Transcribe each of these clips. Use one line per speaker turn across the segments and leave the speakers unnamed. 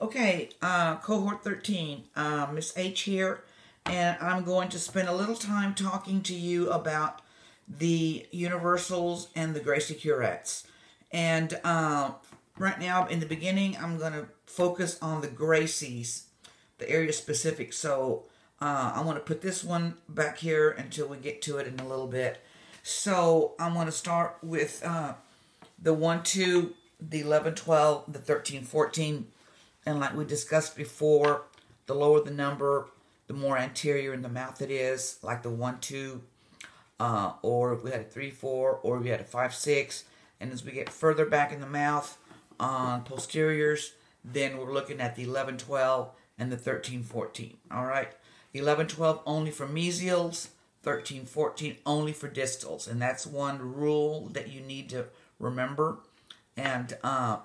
Okay, uh, cohort 13, uh, Miss H here, and I'm going to spend a little time talking to you about the universals and the Gracey curettes. And uh, right now, in the beginning, I'm going to focus on the Graceys, the area specific. So uh, I want to put this one back here until we get to it in a little bit. So I'm going to start with uh, the 1, 2, the 11, 12, the 13, 14. And like we discussed before, the lower the number, the more anterior in the mouth it is, like the 1, 2, uh, or if we had a 3, 4, or we had a 5, 6. And as we get further back in the mouth on posteriors, then we're looking at the 11, 12, and the 13, 14. All right. 11, 12 only for mesials, 13, 14 only for distals. And that's one rule that you need to remember. And, uh,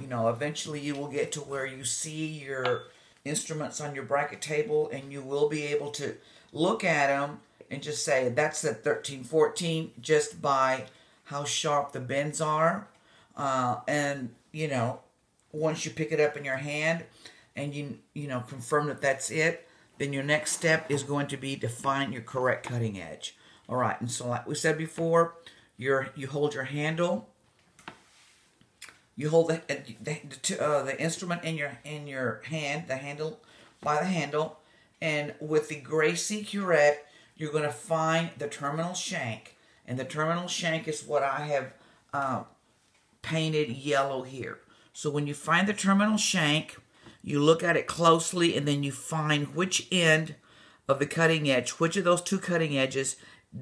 you know, eventually you will get to where you see your instruments on your bracket table and you will be able to look at them and just say that's the 13, 14 just by how sharp the bends are. Uh, and, you know, once you pick it up in your hand and you, you know, confirm that that's it, then your next step is going to be to find your correct cutting edge. All right, and so like we said before, you you hold your handle, you hold the the, uh, the instrument in your in your hand, the handle by the handle, and with the Gracey Curette, you're going to find the terminal shank, and the terminal shank is what I have uh, painted yellow here. So when you find the terminal shank, you look at it closely and then you find which end of the cutting edge, which of those two cutting edges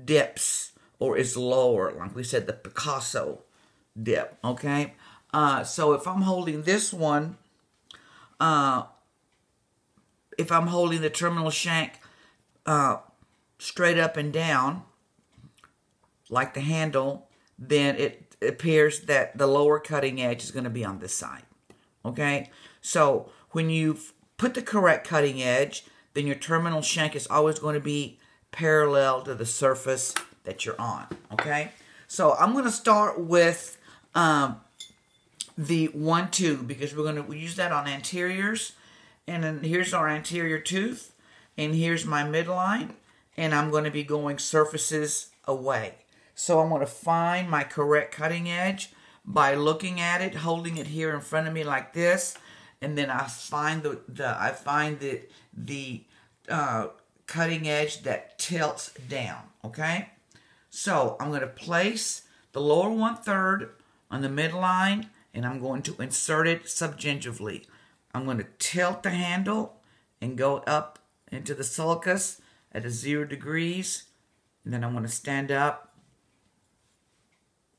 dips or is lower, like we said, the Picasso dip, okay? Uh, so if I'm holding this one, uh, if I'm holding the terminal shank uh, straight up and down, like the handle, then it appears that the lower cutting edge is going to be on this side, okay? So when you put the correct cutting edge, then your terminal shank is always going to be parallel to the surface that you're on, okay? So I'm going to start with um, the 1-2 because we're going to use that on anteriors. And then here's our anterior tooth, and here's my midline, and I'm going to be going surfaces away. So I'm going to find my correct cutting edge by looking at it, holding it here in front of me like this, and then I find the, the I find the the uh, cutting edge that tilts down. Okay, so I'm going to place the lower one third on the midline, and I'm going to insert it subgingivally. I'm going to tilt the handle and go up into the sulcus at a zero degrees, and then I'm going to stand up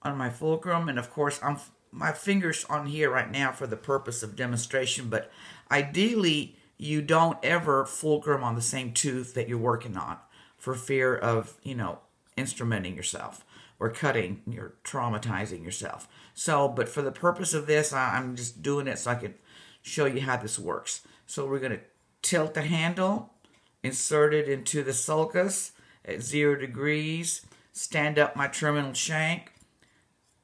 on my fulcrum, and of course I'm my fingers on here right now for the purpose of demonstration, but ideally you don't ever fulcrum on the same tooth that you're working on for fear of, you know, instrumenting yourself or cutting, you're traumatizing yourself. So, but for the purpose of this, I'm just doing it so I can show you how this works. So we're going to tilt the handle, insert it into the sulcus at zero degrees, stand up my terminal shank,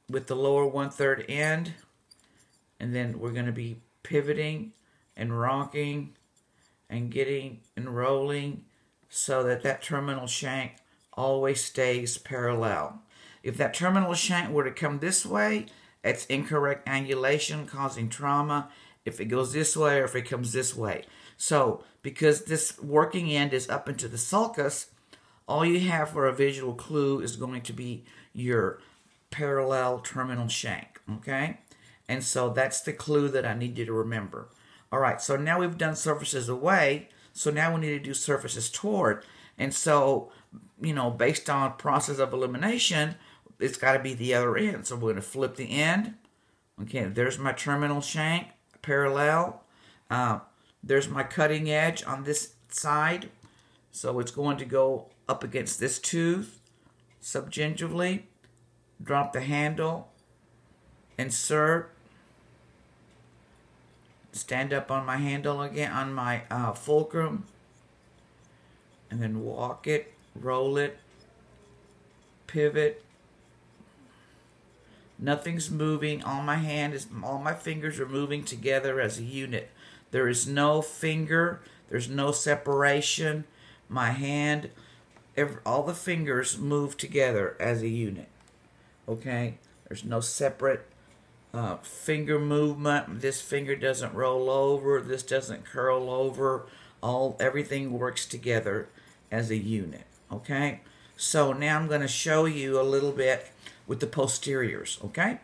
with the lower one-third end. And then we're going to be pivoting and rocking and getting and rolling so that that terminal shank always stays parallel. If that terminal shank were to come this way, it's incorrect angulation causing trauma. If it goes this way or if it comes this way. So, because this working end is up into the sulcus, all you have for a visual clue is going to be your parallel terminal shank, okay? And so that's the clue that I need you to remember. All right, so now we've done surfaces away, so now we need to do surfaces toward. And so, you know, based on process of elimination, it's got to be the other end. So we're going to flip the end. Okay, there's my terminal shank, parallel. Uh, there's my cutting edge on this side. So it's going to go up against this tooth subgingivally drop the handle, insert, stand up on my handle again, on my uh, fulcrum, and then walk it, roll it, pivot. Nothing's moving. All my hand is, all my fingers are moving together as a unit. There is no finger, there's no separation. My hand, every, all the fingers move together as a unit. Okay? There's no separate uh, finger movement. This finger doesn't roll over, this doesn't curl over. All everything works together as a unit. Okay? So now I'm going to show you a little bit with the posteriors, okay?